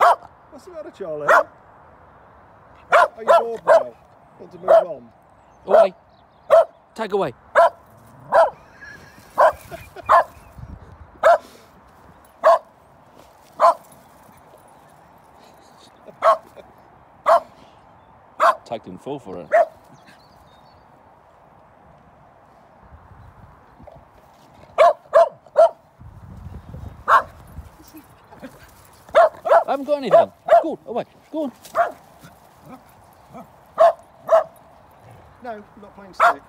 What's the matter, Charlie? Are you bored now? Want to move on? Away. Take away. Take didn't fall for it. I haven't got any down. Go on, away, go on. No, not playing stick.